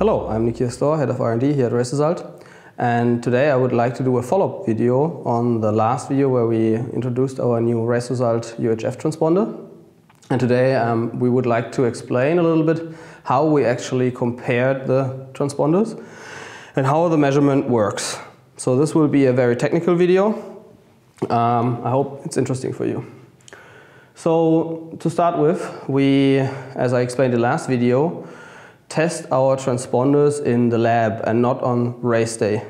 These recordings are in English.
Hello, I'm Nikia Storr, Head of R&D here at RaceResult. And today I would like to do a follow-up video on the last video where we introduced our new RaceResult UHF transponder. And today um, we would like to explain a little bit how we actually compared the transponders and how the measurement works. So this will be a very technical video. Um, I hope it's interesting for you. So to start with, we, as I explained in the last video, test our transponders in the lab and not on race day.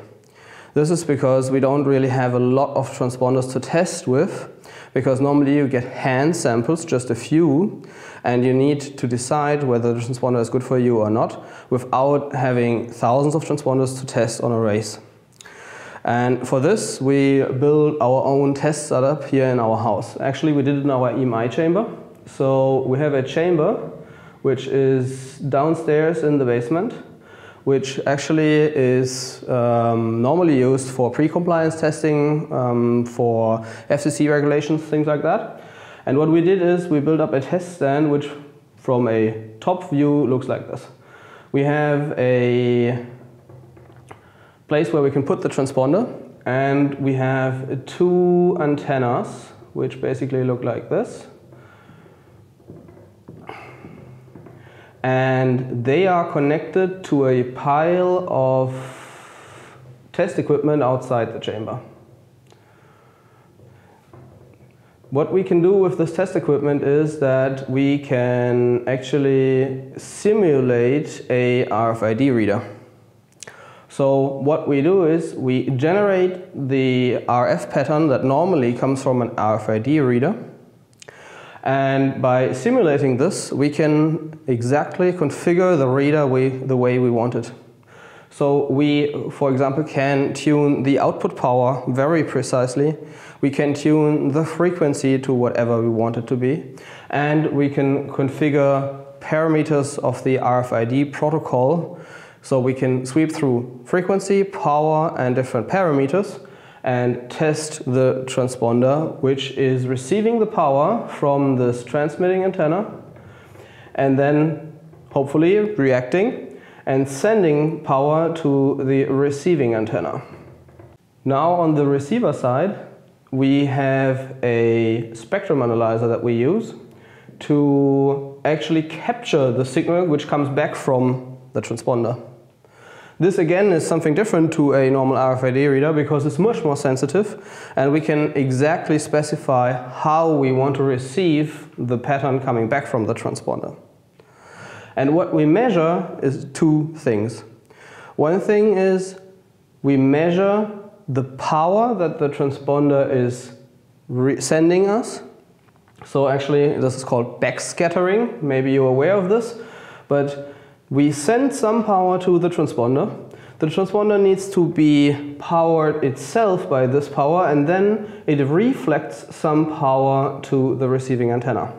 This is because we don't really have a lot of transponders to test with because normally you get hand samples, just a few, and you need to decide whether the transponder is good for you or not without having thousands of transponders to test on a race. And for this, we build our own test setup here in our house. Actually, we did it in our EMI chamber. So we have a chamber which is downstairs in the basement, which actually is um, normally used for pre-compliance testing, um, for FCC regulations, things like that. And what we did is we built up a test stand which from a top view looks like this. We have a place where we can put the transponder and we have two antennas which basically look like this. And they are connected to a pile of test equipment outside the chamber. What we can do with this test equipment is that we can actually simulate a RFID reader. So what we do is we generate the RF pattern that normally comes from an RFID reader. And by simulating this, we can exactly configure the reader the way we want it. So we, for example, can tune the output power very precisely. We can tune the frequency to whatever we want it to be. And we can configure parameters of the RFID protocol so we can sweep through frequency, power and different parameters and test the transponder which is receiving the power from this transmitting antenna and then hopefully reacting and sending power to the receiving antenna. Now on the receiver side we have a spectrum analyzer that we use to actually capture the signal which comes back from the transponder. This again is something different to a normal RFID reader because it's much more sensitive and we can exactly specify how we want to receive the pattern coming back from the transponder. And what we measure is two things. One thing is we measure the power that the transponder is sending us. So actually this is called backscattering, maybe you're aware of this, but we send some power to the transponder. The transponder needs to be powered itself by this power and then it reflects some power to the receiving antenna.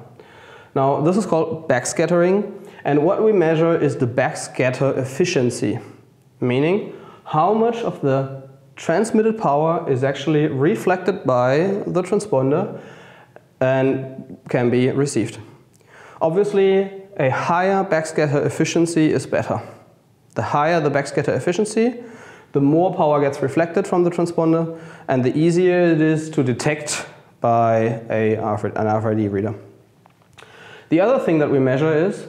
Now this is called backscattering and what we measure is the backscatter efficiency, meaning how much of the transmitted power is actually reflected by the transponder and can be received. Obviously a higher backscatter efficiency is better. The higher the backscatter efficiency, the more power gets reflected from the transponder and the easier it is to detect by a, an RFID reader. The other thing that we measure is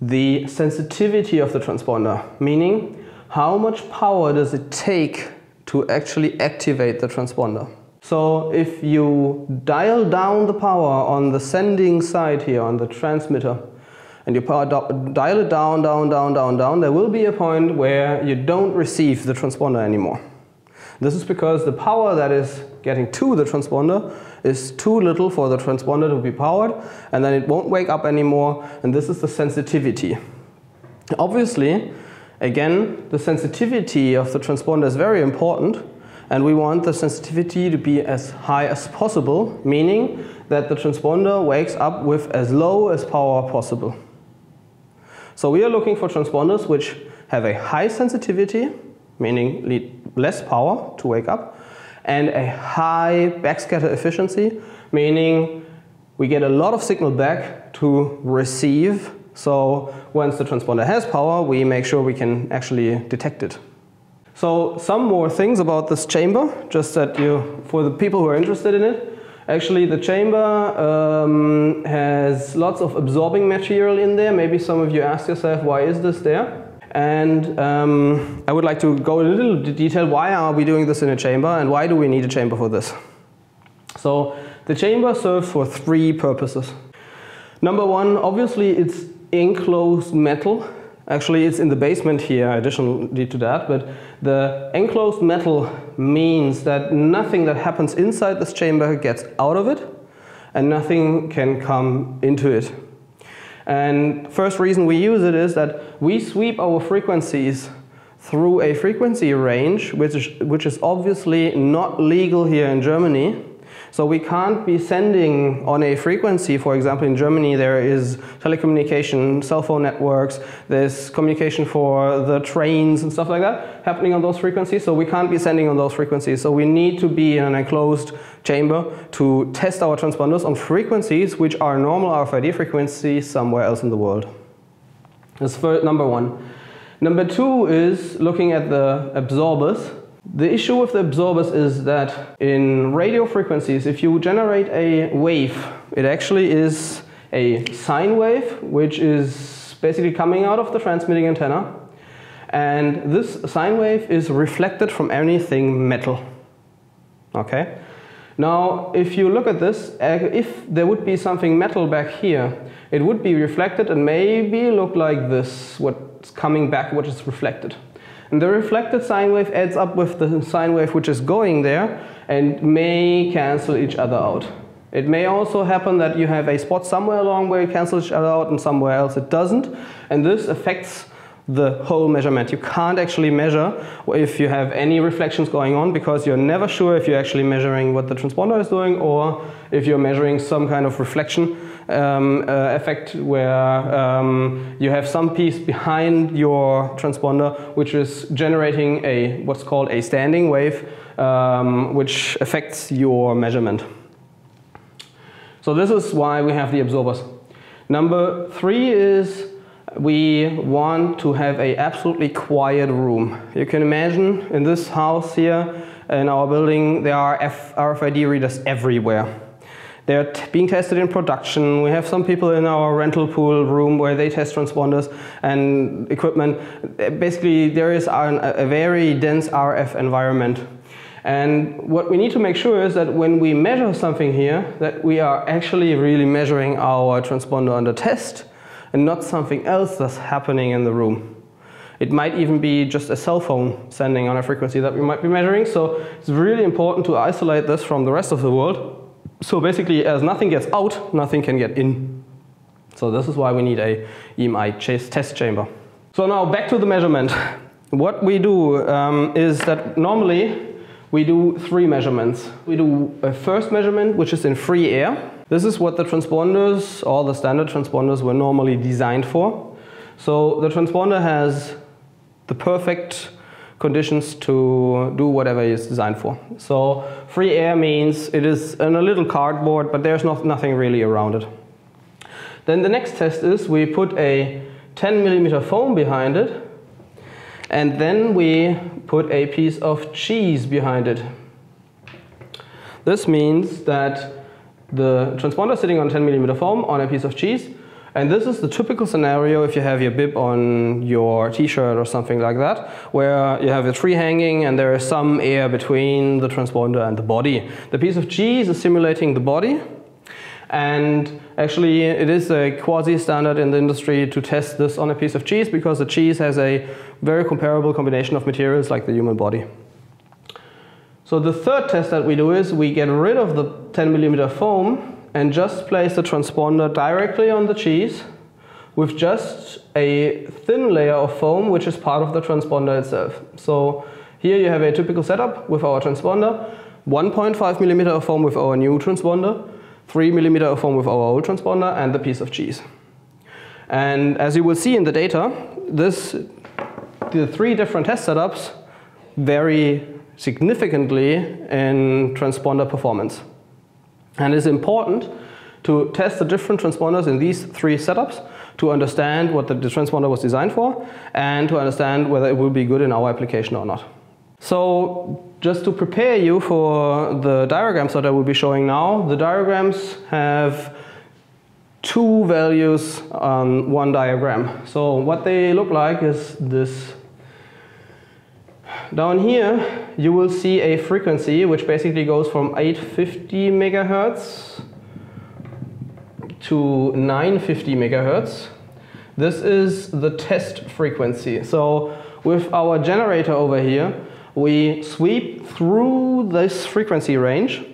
the sensitivity of the transponder, meaning how much power does it take to actually activate the transponder. So if you dial down the power on the sending side here, on the transmitter, and you dial it down, down, down, down, down, there will be a point where you don't receive the transponder anymore. This is because the power that is getting to the transponder is too little for the transponder to be powered and then it won't wake up anymore and this is the sensitivity. Obviously, again, the sensitivity of the transponder is very important and we want the sensitivity to be as high as possible, meaning that the transponder wakes up with as low as power possible. So we are looking for transponders which have a high sensitivity, meaning need less power to wake up, and a high backscatter efficiency, meaning we get a lot of signal back to receive So once the transponder has power, we make sure we can actually detect it. So some more things about this chamber, just that you, for the people who are interested in it. Actually, the chamber um, has lots of absorbing material in there. Maybe some of you ask yourself, why is this there? And um, I would like to go a little detail. Why are we doing this in a chamber, and why do we need a chamber for this? So the chamber serves for three purposes. Number one, obviously, it's enclosed metal Actually, it's in the basement here, additionally to that, but the enclosed metal means that nothing that happens inside this chamber gets out of it, and nothing can come into it. And first reason we use it is that we sweep our frequencies through a frequency range, which is, which is obviously not legal here in Germany, so we can't be sending on a frequency, for example, in Germany there is telecommunication, cell phone networks, there's communication for the trains and stuff like that happening on those frequencies. So we can't be sending on those frequencies. So we need to be in an enclosed chamber to test our transponders on frequencies which are normal RFID frequencies somewhere else in the world. That's number one. Number two is looking at the absorbers. The issue with the absorbers is that in radio frequencies, if you generate a wave, it actually is a sine wave, which is basically coming out of the transmitting antenna. And this sine wave is reflected from anything metal. Okay? Now, if you look at this, uh, if there would be something metal back here, it would be reflected and maybe look like this, what's coming back, what is reflected. And the reflected sine wave adds up with the sine wave which is going there and may cancel each other out. It may also happen that you have a spot somewhere along where it cancels each other out and somewhere else it doesn't. And this affects the whole measurement. You can't actually measure if you have any reflections going on because you're never sure if you're actually measuring what the transponder is doing or if you're measuring some kind of reflection um, uh, effect where um, you have some piece behind your transponder which is generating a what's called a standing wave um, which affects your measurement. So this is why we have the absorbers. Number three is we want to have a absolutely quiet room. You can imagine in this house here in our building there are RFID readers everywhere. They're being tested in production. We have some people in our rental pool room where they test transponders and equipment. Basically, there is an, a very dense RF environment. And what we need to make sure is that when we measure something here, that we are actually really measuring our transponder under test and not something else that's happening in the room. It might even be just a cell phone sending on a frequency that we might be measuring. So it's really important to isolate this from the rest of the world so basically, as nothing gets out, nothing can get in. So this is why we need a EMI test chamber. So now back to the measurement. What we do um, is that normally we do three measurements. We do a first measurement, which is in free air. This is what the transponders, all the standard transponders were normally designed for. So the transponder has the perfect conditions to do whatever it's designed for. So free air means it is in a little cardboard, but there's not, nothing really around it. Then the next test is we put a 10 millimeter foam behind it, and then we put a piece of cheese behind it. This means that the transponder sitting on 10 millimeter foam on a piece of cheese, and this is the typical scenario if you have your bib on your t-shirt or something like that, where you have a tree hanging and there is some air between the transponder and the body. The piece of cheese is simulating the body, and actually it is a quasi-standard in the industry to test this on a piece of cheese because the cheese has a very comparable combination of materials like the human body. So the third test that we do is we get rid of the 10 millimeter foam and just place the transponder directly on the cheese with just a thin layer of foam which is part of the transponder itself. So here you have a typical setup with our transponder, 1.5 millimeter of foam with our new transponder, 3 millimeter of foam with our old transponder and the piece of cheese. And as you will see in the data, this, the three different test setups vary significantly in transponder performance. And it's important to test the different transponders in these three setups to understand what the, transponder was designed for and to understand whether it will be good in our application or not. So just to prepare you for the diagrams that I will be showing now, the diagrams have two values on one diagram. So what they look like is this. Down here you will see a frequency which basically goes from 850 megahertz to 950 megahertz. This is the test frequency. So with our generator over here, we sweep through this frequency range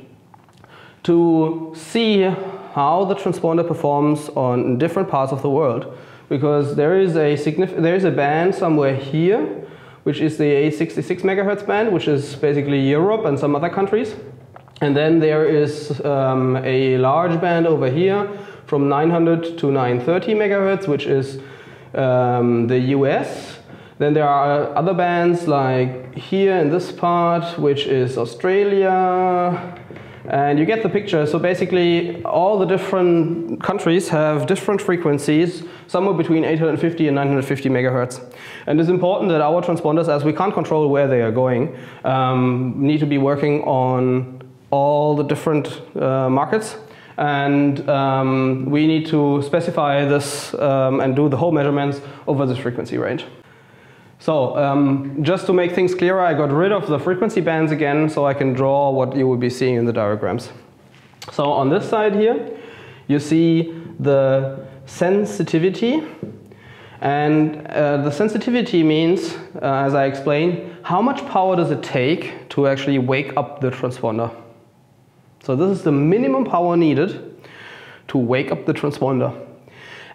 to see how the transponder performs on different parts of the world. Because there is a, there is a band somewhere here, which is the 866 megahertz band, which is basically Europe and some other countries. And then there is um, a large band over here from 900 to 930 megahertz, which is um, the US. Then there are other bands like here in this part, which is Australia, and you get the picture. So basically, all the different countries have different frequencies, somewhere between 850 and 950 megahertz. And it's important that our transponders, as we can't control where they are going, um, need to be working on all the different uh, markets and um, we need to specify this um, and do the whole measurements over this frequency range. So um, just to make things clearer, I got rid of the frequency bands again so I can draw what you will be seeing in the diagrams. So on this side here, you see the sensitivity. And uh, the sensitivity means, uh, as I explained, how much power does it take to actually wake up the transponder. So this is the minimum power needed to wake up the transponder.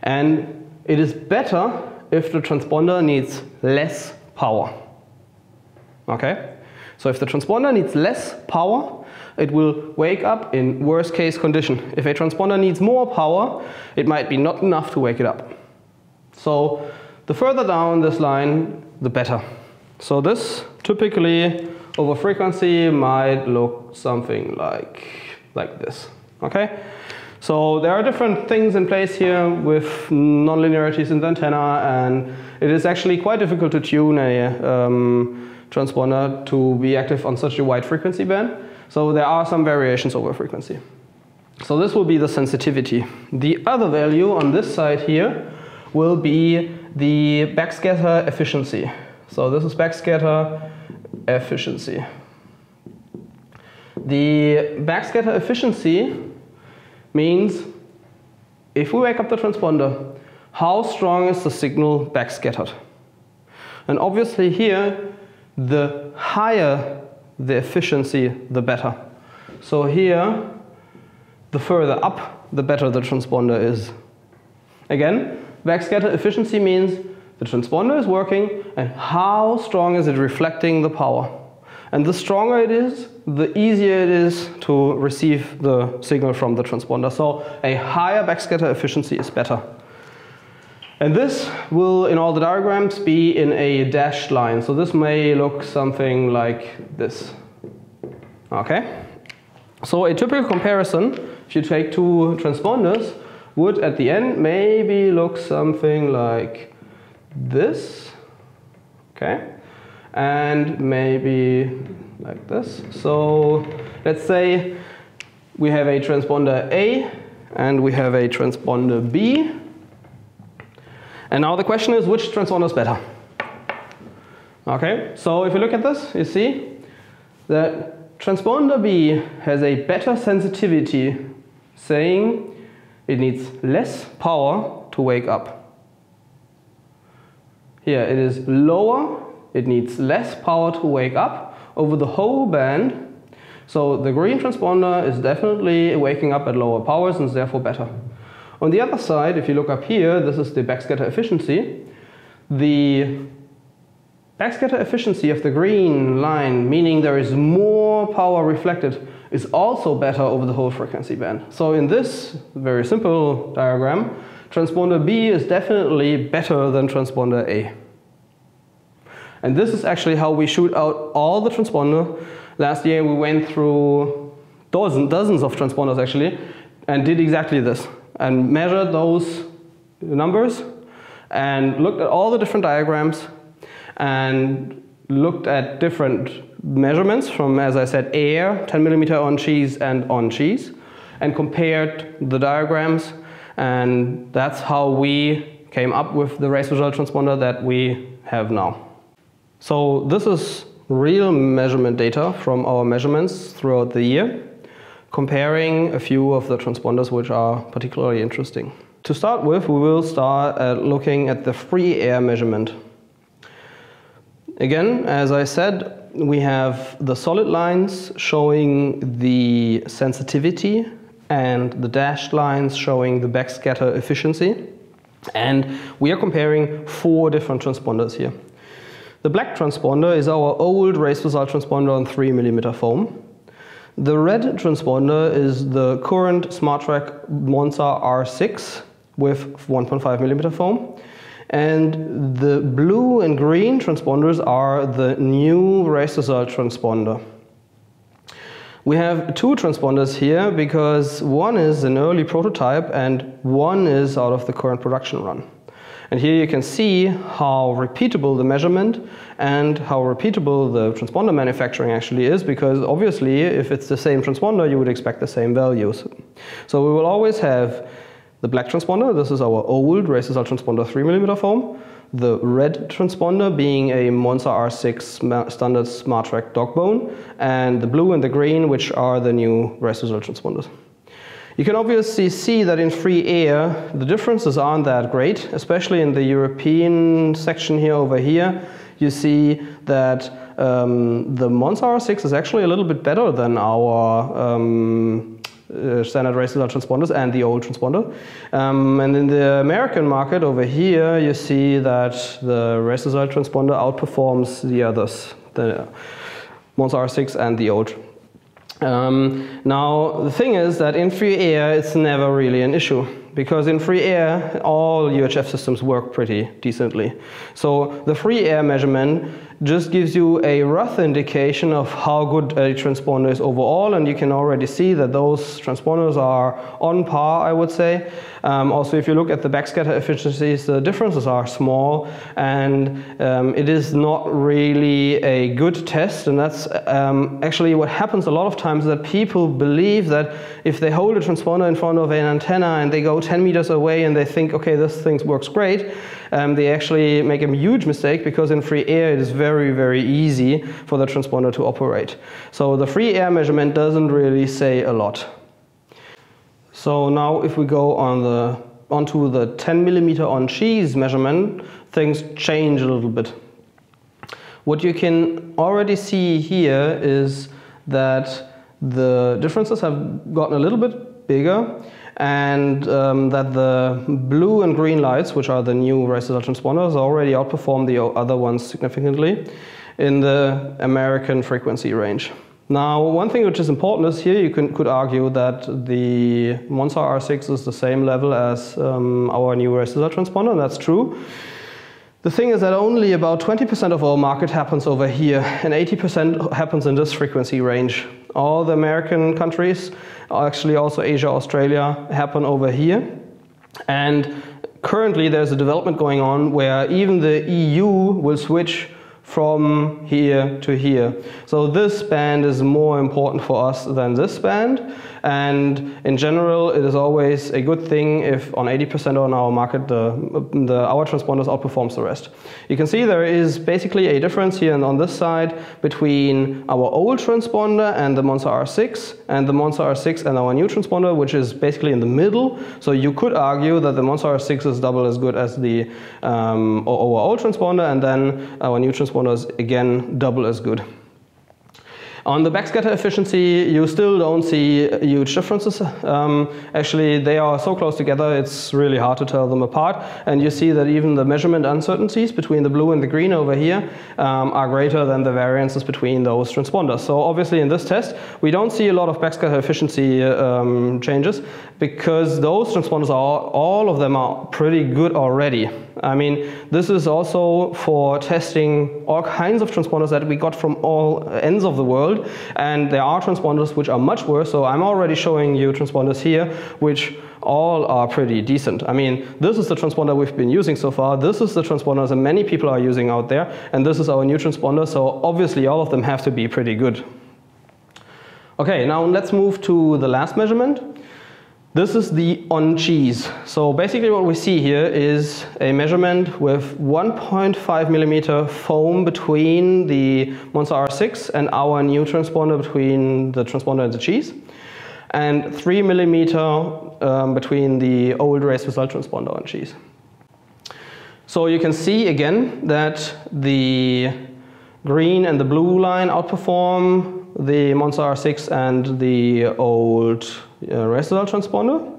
And it is better if the transponder needs less power. Okay? So if the transponder needs less power, it will wake up in worst case condition. If a transponder needs more power, it might be not enough to wake it up. So the further down this line, the better. So this typically over frequency might look something like, like this. Okay? So there are different things in place here with nonlinearities in the antenna and it is actually quite difficult to tune a um, transponder to be active on such a wide frequency band. So there are some variations over frequency. So this will be the sensitivity. The other value on this side here will be the backscatter efficiency. So this is backscatter efficiency. The backscatter efficiency means if we wake up the transponder, how strong is the signal backscattered? And obviously here, the higher the efficiency, the better. So here, the further up, the better the transponder is. Again, backscatter efficiency means the transponder is working and how strong is it reflecting the power. And the stronger it is, the easier it is to receive the signal from the transponder. So a higher backscatter efficiency is better. And this will, in all the diagrams, be in a dashed line. So this may look something like this. Okay? So a typical comparison, if you take two transponders, would at the end maybe look something like this. Okay? And maybe like this. So let's say we have a transponder A and we have a transponder B. And now the question is which transponder is better? Okay, so if you look at this, you see that transponder B has a better sensitivity saying it needs less power to wake up. Here it is lower it needs less power to wake up over the whole band. So the green transponder is definitely waking up at lower powers and is therefore better. On the other side, if you look up here, this is the backscatter efficiency. The backscatter efficiency of the green line, meaning there is more power reflected, is also better over the whole frequency band. So in this very simple diagram, transponder B is definitely better than transponder A. And this is actually how we shoot out all the transponder. Last year we went through dozens, dozens of transponders actually and did exactly this and measured those numbers and looked at all the different diagrams and looked at different measurements from, as I said, air, 10 millimeter on cheese and on cheese, and compared the diagrams. And that's how we came up with the race result transponder that we have now. So this is real measurement data from our measurements throughout the year, comparing a few of the transponders which are particularly interesting. To start with, we will start at looking at the free air measurement. Again, as I said, we have the solid lines showing the sensitivity and the dashed lines showing the backscatter efficiency. And we are comparing four different transponders here. The black transponder is our old race result transponder on 3 mm foam. The red transponder is the current Smartrac Monza R6 with 1.5 mm foam. And the blue and green transponders are the new race result transponder. We have two transponders here because one is an early prototype and one is out of the current production run. And here you can see how repeatable the measurement and how repeatable the transponder manufacturing actually is because obviously if it's the same transponder you would expect the same values. So we will always have the black transponder, this is our old Race Result transponder 3mm foam. The red transponder being a Monza R6 standard Smartrac dog bone, and the blue and the green, which are the new Race Result transponders. You can obviously see that in free air, the differences aren't that great, especially in the European section here over here. You see that um, the Monza R6 is actually a little bit better than our um, uh, standard race transponders and the old transponder. Um, and in the American market over here, you see that the race transponder outperforms the others, the Monza R6 and the old. Um, now, the thing is that in free air, it's never really an issue because in free air, all UHF systems work pretty decently. So the free air measurement just gives you a rough indication of how good a transponder is overall, and you can already see that those transponders are on par, I would say. Um, also, if you look at the backscatter efficiencies, the differences are small, and um, it is not really a good test, and that's um, actually what happens a lot of times that people believe that if they hold a transponder in front of an antenna and they go 10 meters away and they think, okay, this thing works great, um, they actually make a huge mistake because in free air it is very, very easy for the transponder to operate. So the free air measurement doesn't really say a lot. So now if we go on the onto the 10 millimeter on cheese measurement, things change a little bit. What you can already see here is that the differences have gotten a little bit bigger and um, that the blue and green lights, which are the new race transponders, already outperform the other ones significantly in the American frequency range. Now, one thing which is important is here you can, could argue that the Monza R6 is the same level as um, our new race transponder, and that's true. The thing is that only about 20% of our market happens over here, and 80% happens in this frequency range. All the American countries, actually also Asia, Australia, happen over here. And currently there's a development going on where even the EU will switch from here to here. So this band is more important for us than this band. And in general, it is always a good thing if on 80% on our market, the, the, our transponders outperforms the rest. You can see there is basically a difference here and on this side between our old transponder and the Monza R6 and the Monza R6 and our new transponder, which is basically in the middle. So you could argue that the Monza R6 is double as good as the um, our old transponder and then our new transponder is again double as good. On the backscatter efficiency, you still don't see huge differences. Um, actually, they are so close together, it's really hard to tell them apart. And you see that even the measurement uncertainties between the blue and the green over here um, are greater than the variances between those transponders. So obviously in this test, we don't see a lot of backscatter efficiency um, changes because those transponders are, all of them are pretty good already. I mean, this is also for testing all kinds of transponders that we got from all ends of the world. And there are transponders which are much worse. So I'm already showing you transponders here, which all are pretty decent. I mean, this is the transponder we've been using so far. This is the transponder that many people are using out there. And this is our new transponder. So obviously all of them have to be pretty good. Okay, now let's move to the last measurement. This is the on cheese. So basically what we see here is a measurement with 1.5 millimeter foam between the Monza R6 and our new transponder between the transponder and the cheese. And 3 millimeter um, between the old race result transponder on cheese. So you can see again that the green and the blue line outperform the Monza R6 and the old uh, Race Result transponder.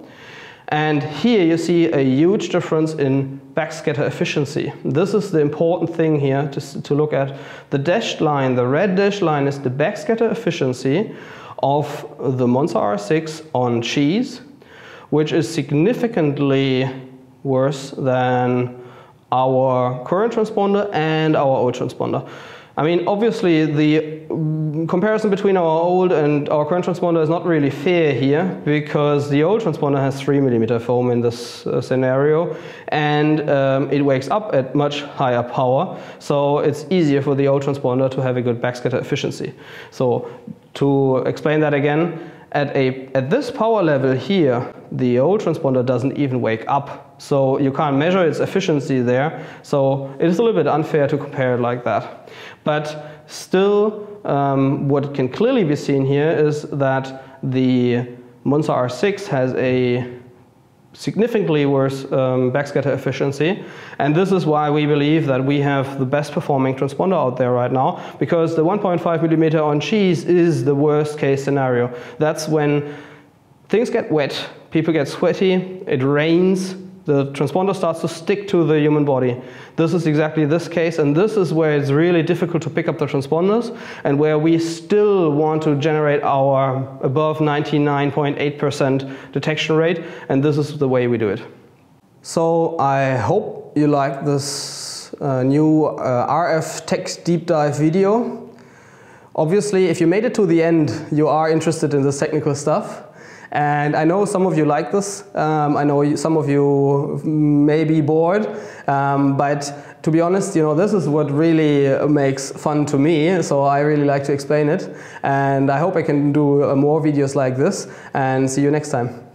And here you see a huge difference in backscatter efficiency. This is the important thing here to, to look at. The dashed line, the red dashed line is the backscatter efficiency of the Monza R6 on cheese, which is significantly worse than our current transponder and our old transponder. I mean, obviously the comparison between our old and our current transponder is not really fair here because the old transponder has 3 millimeter foam in this uh, scenario and um, it wakes up at much higher power so it's easier for the old transponder to have a good backscatter efficiency. So to explain that again, at, a, at this power level here, the old transponder doesn't even wake up. So you can't measure its efficiency there. So it is a little bit unfair to compare it like that. But still, um, what can clearly be seen here is that the Monza R6 has a significantly worse um, backscatter efficiency. And this is why we believe that we have the best performing transponder out there right now, because the 1.5 millimeter on cheese is the worst case scenario. That's when things get wet, people get sweaty, it rains, the transponder starts to stick to the human body. This is exactly this case, and this is where it's really difficult to pick up the transponders, and where we still want to generate our above 99.8% detection rate, and this is the way we do it. So I hope you like this uh, new uh, RF tech deep dive video. Obviously, if you made it to the end, you are interested in this technical stuff. And I know some of you like this. Um, I know some of you may be bored. Um, but to be honest, you know, this is what really makes fun to me. So I really like to explain it. And I hope I can do uh, more videos like this. And see you next time.